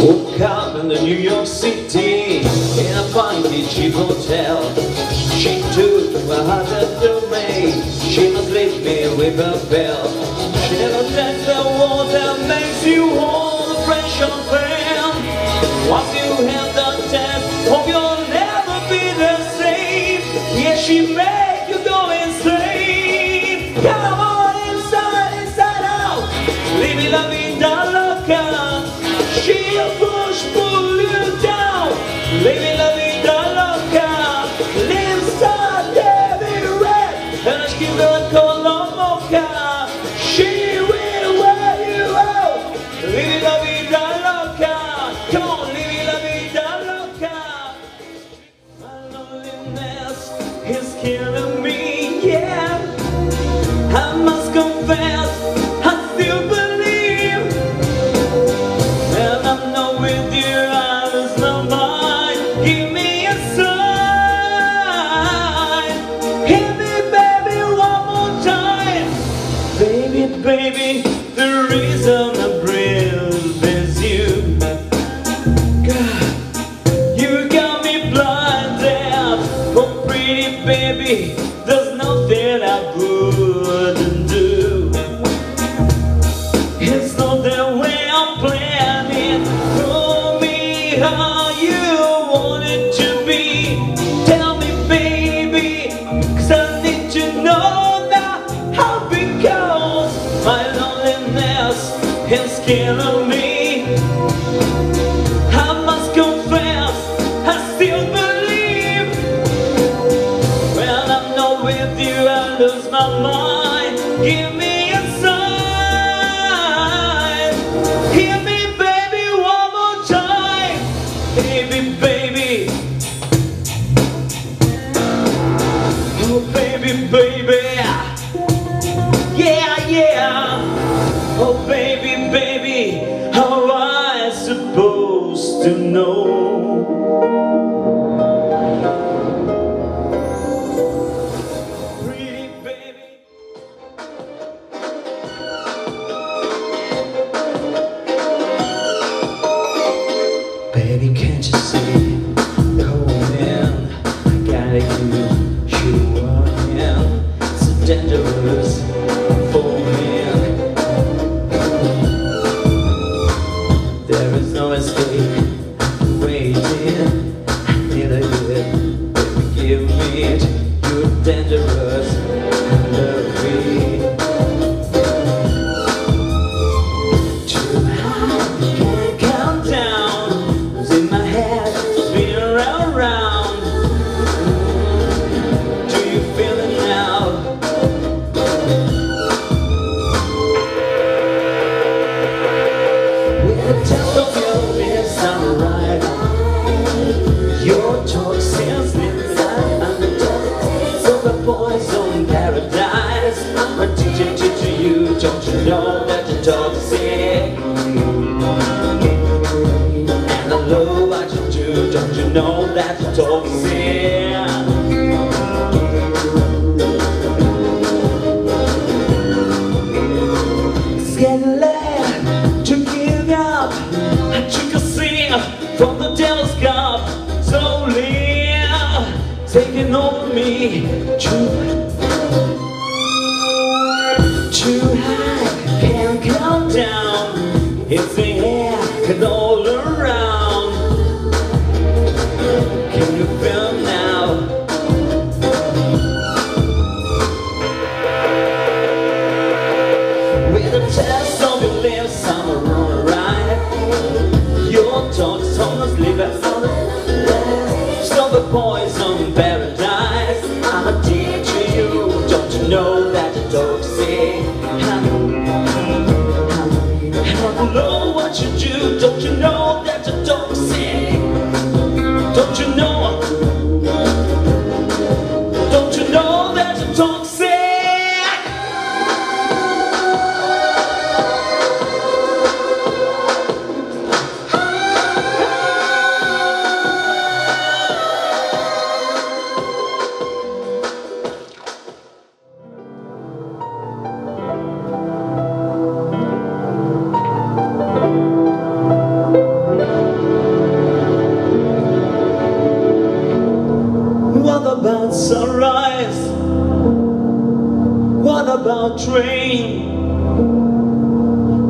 Woke up in the New York City in a funky cheap hotel. She took my heart to me. She must leave me with a bell. She never left the water, that makes you all the pressure fail. Once you have the test, hope you'll never be the same. Yeah, she made baby, the reason I breathe. Hello. waiting don't fear. It's getting late to give up. I took a sip from the devil's cup. Slowly taking over me. Too, high, can't come down. It's about train?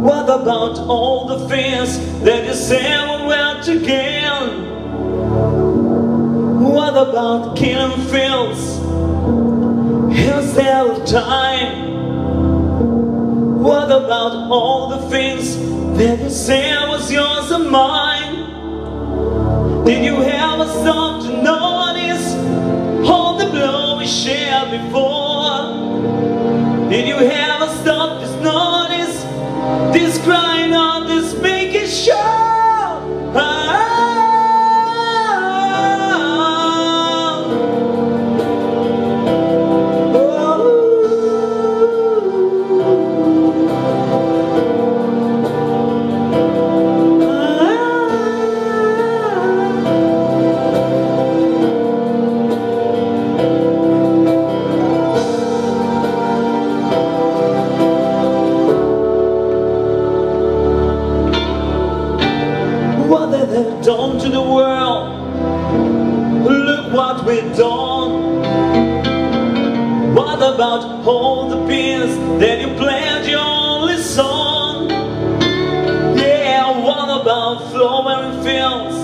What about all the things that you said we went again? What about killing fields instead of time? What about all the things that you said was yours and mine? Did you ever stop to notice Did you ever stop? To notice this About all the beers that you played your only song? Yeah, what about flowing fields?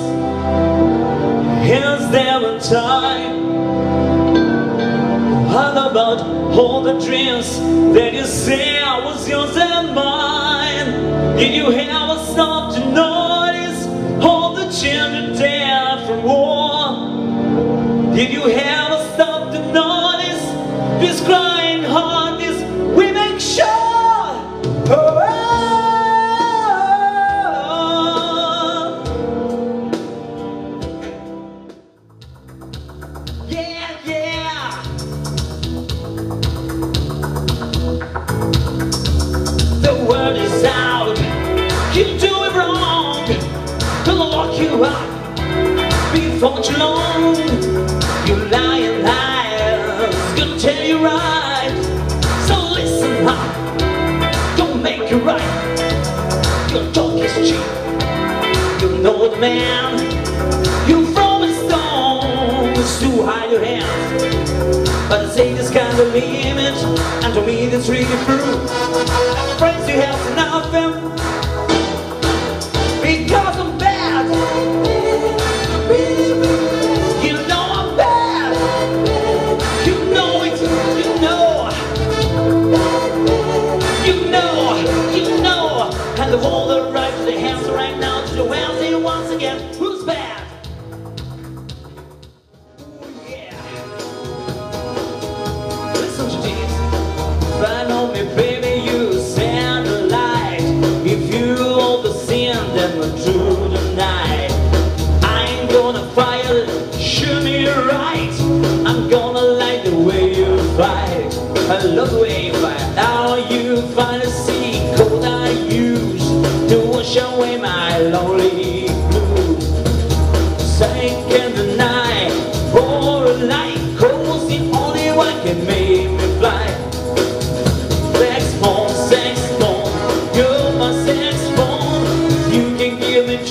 Is there a time? What about all the dreams that you said was yours and mine? Did you ever stop to notice is out. You do it wrong. Gonna lock you up before too long. You lying liars gonna tell you right. So listen up. Don't make it right. Your talk is cheap. You know the man. You throwing stones to hide your hands. But I say this kind of image, and to me that's really true. I'm afraid you have nothing because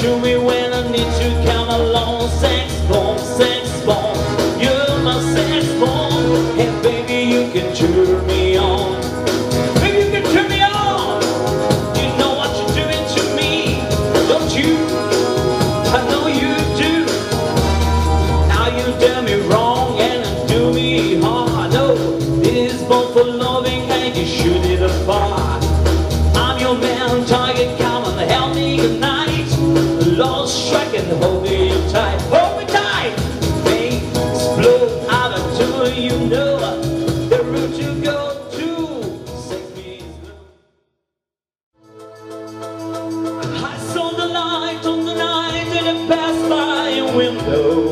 to me when I need to come along. Saxophone, saxophone, you're my saxophone. And baby, you can turn me on. Baby, you can turn me on. You know what you're doing to me, don't you? I know you do. Now you do me wrong and do me harm. I know this is both for loving and you shoot it apart. I'm your man, target, Hold me tight, hold me tight. Make explode out two, you know the route you go to. I saw the light on the night window.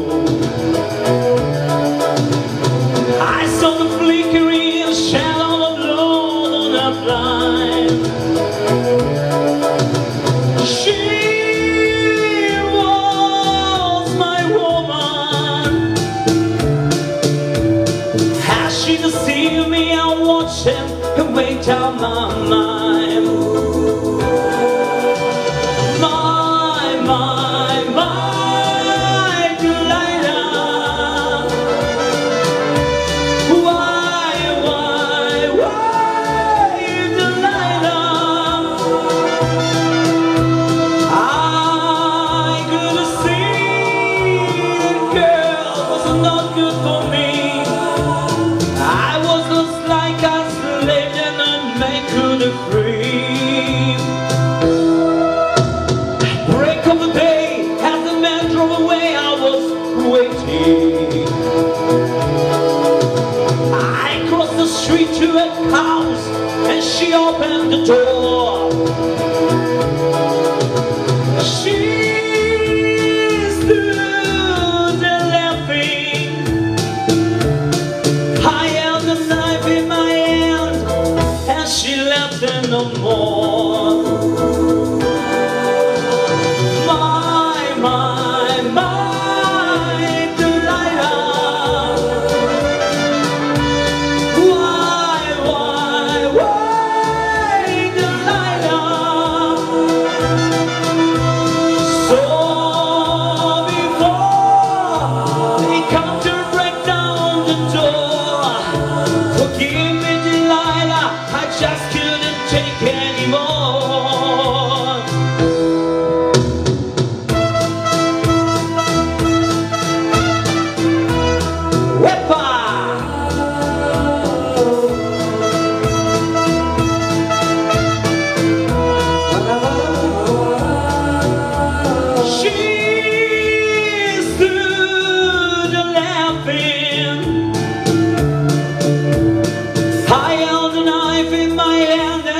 for me. I was lost like a slave and not made to could free Break of the day, as the man drove away I was waiting. I crossed the street to a house and she opened the door.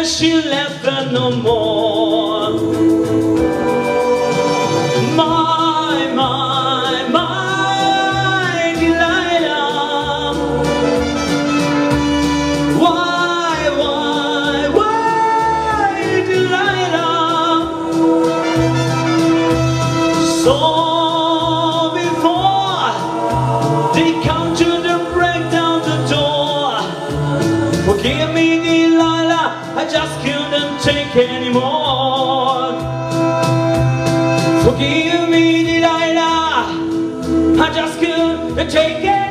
she left her no more. Take anymore. Forgive me, Delilah, I just couldn't take it.